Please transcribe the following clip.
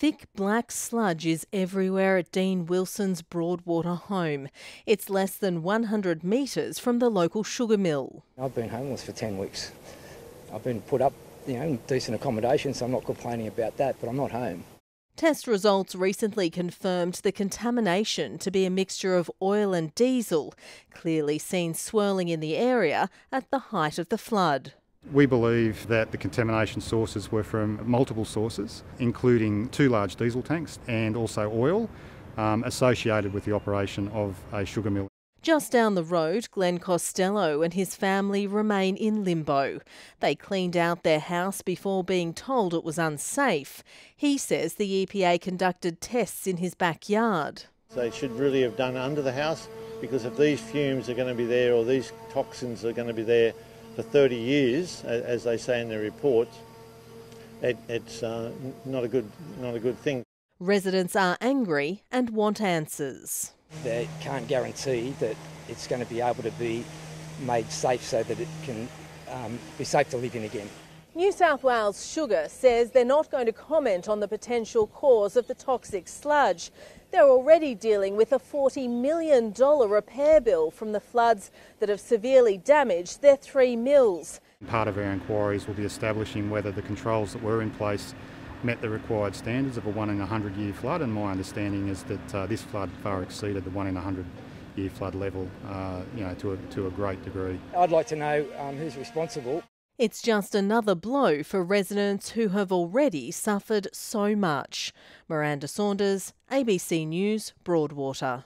Thick black sludge is everywhere at Dean Wilson's Broadwater home. It's less than 100 metres from the local sugar mill. I've been homeless for 10 weeks. I've been put up, you know, in decent accommodation, so I'm not complaining about that, but I'm not home. Test results recently confirmed the contamination to be a mixture of oil and diesel, clearly seen swirling in the area at the height of the flood. We believe that the contamination sources were from multiple sources, including two large diesel tanks and also oil um, associated with the operation of a sugar mill. Just down the road, Glenn Costello and his family remain in limbo. They cleaned out their house before being told it was unsafe. He says the EPA conducted tests in his backyard. They should really have done under the house because if these fumes are going to be there or these toxins are going to be there, for 30 years, as they say in the report, it, it's uh, not a good not a good thing. Residents are angry and want answers. They can't guarantee that it's going to be able to be made safe so that it can um, be safe to live in again. New South Wales Sugar says they're not going to comment on the potential cause of the toxic sludge. They're already dealing with a $40 million repair bill from the floods that have severely damaged their three mills. Part of our inquiries will be establishing whether the controls that were in place met the required standards of a one in a hundred year flood, and my understanding is that uh, this flood far exceeded the one in a hundred year flood level, uh, you know, to a, to a great degree. I'd like to know um, who's responsible. It's just another blow for residents who have already suffered so much. Miranda Saunders, ABC News, Broadwater.